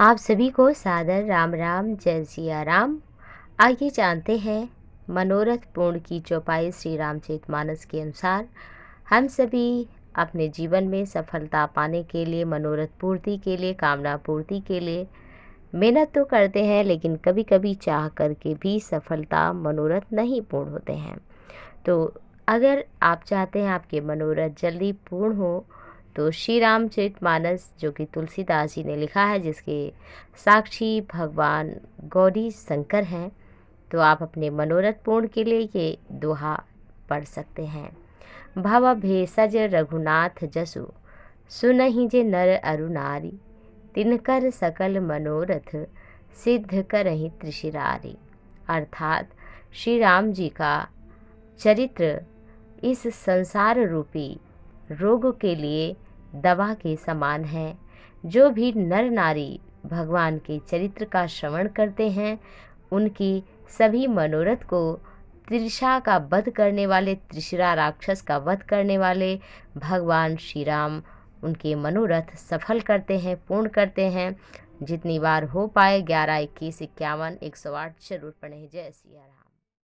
आप सभी को सादर राम राम, जय सिया राम। आइए जानते हैं मनोरथ पूर्ण की चौपाई श्री रामचरित मानस के अनुसार। हम सभी अपने जीवन में सफलता पाने के लिए मनोरथ पूर्ति के लिए कामना पूर्ति के लिए मेहनत तो करते हैं, लेकिन कभी कभी चाह करके भी सफलता, मनोरथ नहीं पूर्ण होते हैं। तो अगर आप चाहते हैं आपके मनोरथ जल्दी पूर्ण हो तो श्री रामचरित मानस जो कि तुलसीदास जी ने लिखा है, जिसके साक्षी भगवान गौरी शंकर हैं तो आप अपने मनोरथ पूर्ण के लिए ये दोहा पढ़ सकते हैं। भव भेषज रघुनाथ जसु, सुनहि जे नर अरु नारी, तिनकर सकल मनोरथ, सिद्ध करही त्रिशिरारी। अर्थात श्री राम जी का चरित्र इस संसार रूपी रोग के लिए दवा के समान है। जो भी नर नारी भगवान के चरित्र का श्रवण करते हैं, उनकी सभी मनोरथ को त्रिषा का वध करने वाले, त्रिशिरा राक्षस का वध करने वाले भगवान श्री राम उनके मनोरथ सफल करते हैं, पूर्ण करते हैं। जितनी बार हो पाए ग्यारह, इक्कीस, इक्यावन, एक सौ आठ, ज़रूर पढ़े। जय सिया